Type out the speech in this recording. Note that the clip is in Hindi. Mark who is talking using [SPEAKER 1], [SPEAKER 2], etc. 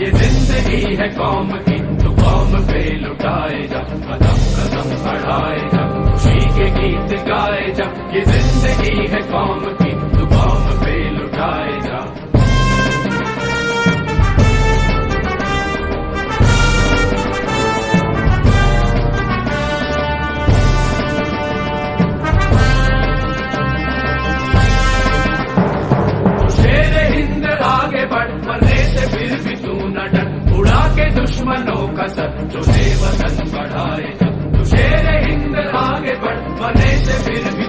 [SPEAKER 1] ये ज़िंदगी है कौम की तो कौम पे लुटाए जा कदम कदम बढ़ाए जा खुशी गीत गाए जा ये ज़िंदगी है कौम की। दुश्मनों का सब जो वतन बढ़ाए जब शेर हिंद आगे बढ़ मने से फिर भी